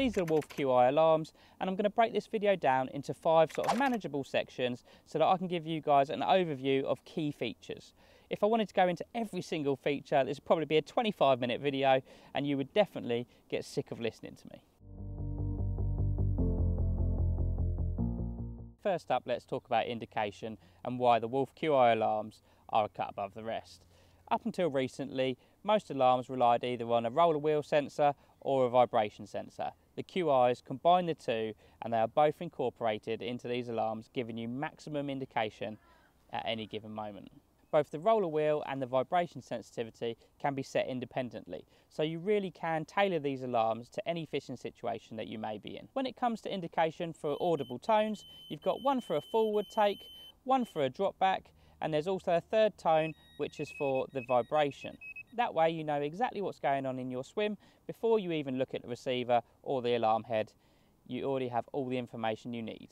These are Wolf Qi alarms and I'm going to break this video down into five sort of manageable sections so that I can give you guys an overview of key features. If I wanted to go into every single feature, this would probably be a 25 minute video and you would definitely get sick of listening to me. First up, let's talk about indication and why the Wolf Qi alarms are a cut above the rest. Up until recently, most alarms relied either on a roller wheel sensor or a vibration sensor. The Qis combine the two and they are both incorporated into these alarms, giving you maximum indication at any given moment. Both the roller wheel and the vibration sensitivity can be set independently, so you really can tailor these alarms to any fishing situation that you may be in. When it comes to indication for audible tones, you've got one for a forward take, one for a drop back, and there's also a third tone which is for the vibration. That way you know exactly what's going on in your swim before you even look at the receiver or the alarm head. You already have all the information you need.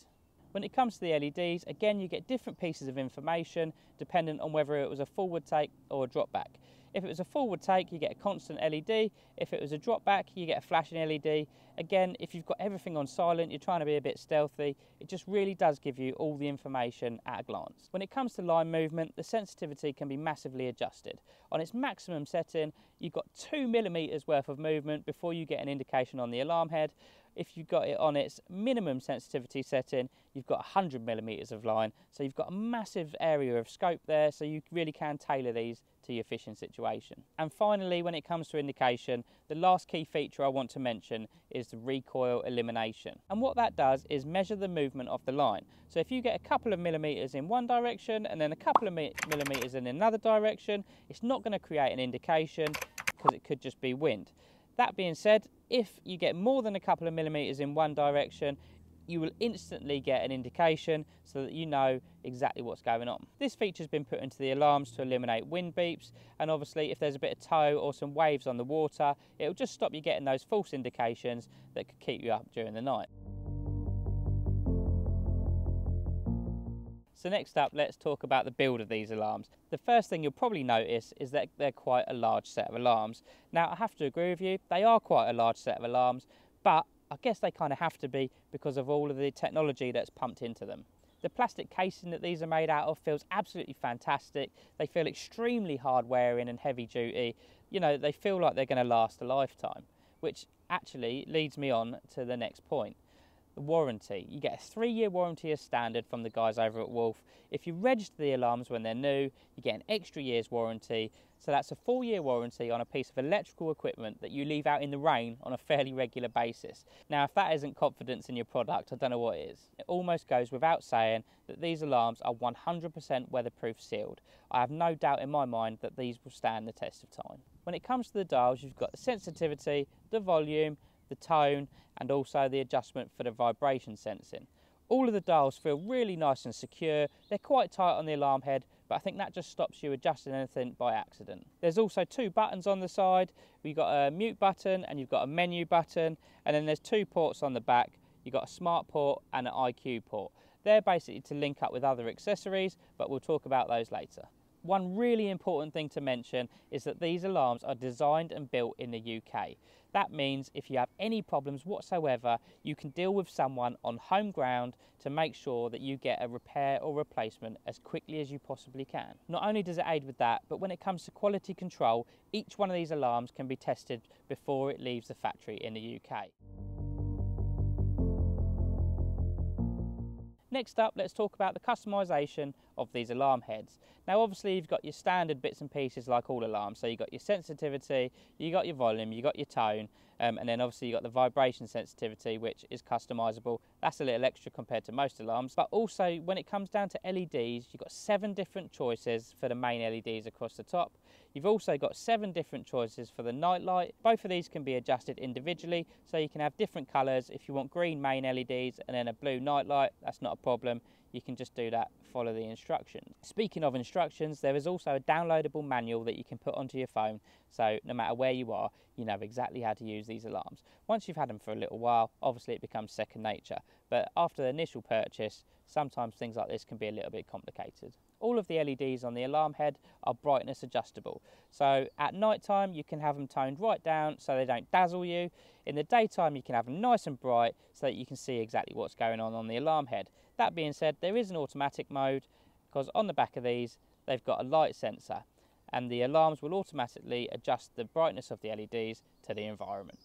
When it comes to the LEDs, again, you get different pieces of information dependent on whether it was a forward take or a drop back. If it was a forward take, you get a constant LED. If it was a drop back, you get a flashing LED. Again, if you've got everything on silent, you're trying to be a bit stealthy, it just really does give you all the information at a glance. When it comes to line movement, the sensitivity can be massively adjusted. On its maximum setting, you've got two millimeters worth of movement before you get an indication on the alarm head. If you've got it on its minimum sensitivity setting, you've got 100 millimeters of line. So you've got a massive area of scope there, so you really can tailor these to your fishing situation. And finally, when it comes to indication, the last key feature I want to mention is the recoil elimination. And what that does is measure the movement of the line. So if you get a couple of millimeters in one direction and then a couple of millimeters in another direction, it's not going to create an indication because it could just be wind. That being said, if you get more than a couple of millimeters in one direction, you will instantly get an indication so that you know exactly what's going on. This feature has been put into the alarms to eliminate wind beeps and obviously if there's a bit of tow or some waves on the water it'll just stop you getting those false indications that could keep you up during the night. So next up, let's talk about the build of these alarms. The first thing you'll probably notice is that they're quite a large set of alarms. Now, I have to agree with you, they are quite a large set of alarms, but I guess they kind of have to be because of all of the technology that's pumped into them. The plastic casing that these are made out of feels absolutely fantastic. They feel extremely hard wearing and heavy duty. You know, they feel like they're going to last a lifetime, which actually leads me on to the next point warranty. You get a three year warranty as standard from the guys over at Wolf. If you register the alarms when they're new, you get an extra year's warranty. So that's a four year warranty on a piece of electrical equipment that you leave out in the rain on a fairly regular basis. Now, if that isn't confidence in your product, I don't know what is. It almost goes without saying that these alarms are 100% weatherproof sealed. I have no doubt in my mind that these will stand the test of time. When it comes to the dials, you've got the sensitivity, the volume, the tone and also the adjustment for the vibration sensing. All of the dials feel really nice and secure. They're quite tight on the alarm head, but I think that just stops you adjusting anything by accident. There's also two buttons on the side. You've got a mute button and you've got a menu button, and then there's two ports on the back. You've got a smart port and an IQ port. They're basically to link up with other accessories, but we'll talk about those later. One really important thing to mention is that these alarms are designed and built in the UK. That means if you have any problems whatsoever, you can deal with someone on home ground to make sure that you get a repair or replacement as quickly as you possibly can. Not only does it aid with that, but when it comes to quality control, each one of these alarms can be tested before it leaves the factory in the UK. Next up, let's talk about the customisation of these alarm heads. Now obviously you've got your standard bits and pieces like all alarms. So you've got your sensitivity, you've got your volume, you've got your tone, um, and then obviously you've got the vibration sensitivity which is customisable. That's a little extra compared to most alarms. But also when it comes down to LEDs, you've got seven different choices for the main LEDs across the top. You've also got seven different choices for the night light. Both of these can be adjusted individually so you can have different colours. If you want green main LEDs and then a blue night light, that's not a problem you can just do that, follow the instructions. Speaking of instructions, there is also a downloadable manual that you can put onto your phone, so no matter where you are, you know exactly how to use these alarms. Once you've had them for a little while, obviously it becomes second nature, but after the initial purchase, sometimes things like this can be a little bit complicated. All of the LEDs on the alarm head are brightness adjustable. So at night time you can have them toned right down so they don't dazzle you. In the daytime you can have them nice and bright so that you can see exactly what's going on on the alarm head. That being said, there is an automatic mode because on the back of these they've got a light sensor and the alarms will automatically adjust the brightness of the LEDs to the environment.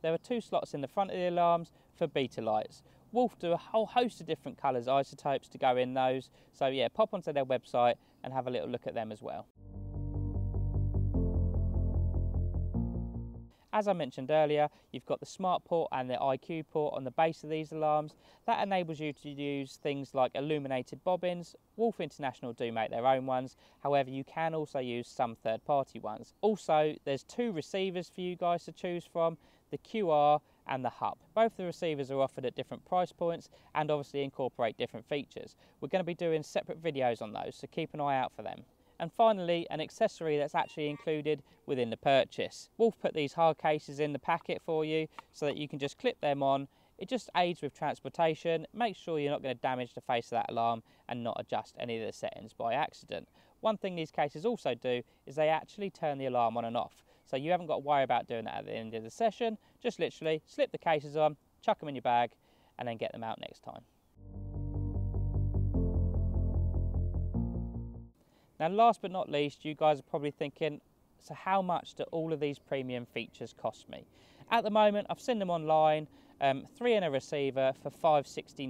There are two slots in the front of the alarms for beta lights. Wolf do a whole host of different colours isotopes to go in those. So yeah, pop onto their website and have a little look at them as well. As I mentioned earlier, you've got the smart port and the IQ port on the base of these alarms. That enables you to use things like illuminated bobbins. Wolf International do make their own ones. However, you can also use some third party ones. Also, there's two receivers for you guys to choose from, the QR and the hub. Both the receivers are offered at different price points and obviously incorporate different features. We're going to be doing separate videos on those, so keep an eye out for them. And finally, an accessory that's actually included within the purchase. Wolf put these hard cases in the packet for you so that you can just clip them on. It just aids with transportation, make sure you're not going to damage the face of that alarm and not adjust any of the settings by accident. One thing these cases also do is they actually turn the alarm on and off. So you haven't got to worry about doing that at the end of the session. Just literally slip the cases on, chuck them in your bag and then get them out next time. Now last but not least, you guys are probably thinking, so how much do all of these premium features cost me? At the moment, I've seen them online, um, three in a receiver for 5.69.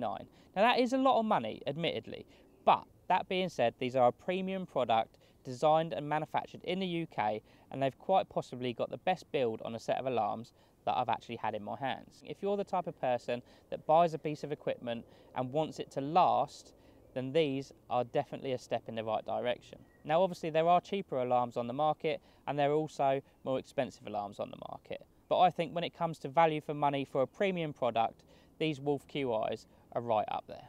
Now that is a lot of money, admittedly, but that being said, these are a premium product designed and manufactured in the UK, and they've quite possibly got the best build on a set of alarms that I've actually had in my hands. If you're the type of person that buys a piece of equipment and wants it to last, then these are definitely a step in the right direction. Now obviously there are cheaper alarms on the market and there are also more expensive alarms on the market. But I think when it comes to value for money for a premium product, these Wolf Qis are right up there.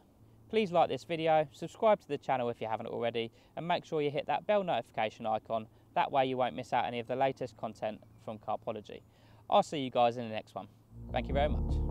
Please like this video, subscribe to the channel if you haven't already, and make sure you hit that bell notification icon. That way you won't miss out any of the latest content from Carpology. I'll see you guys in the next one. Thank you very much.